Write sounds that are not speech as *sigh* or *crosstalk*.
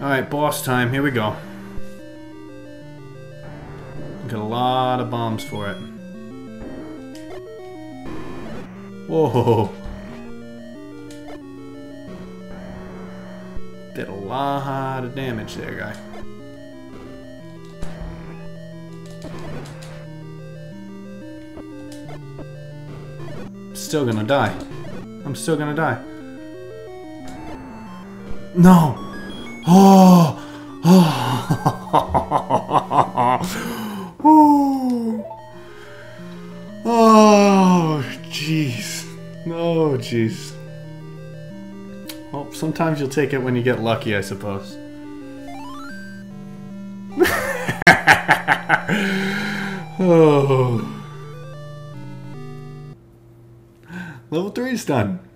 Alright, boss time. Here we go. Got a lot of bombs for it. Whoa. Did a lot of damage there, guy. Still gonna die. I'm still gonna die. No! Oh! Oh! *laughs* Oh, jeez. Oh, jeez. Well, sometimes you'll take it when you get lucky, I suppose. *laughs* oh. Level 3 is done.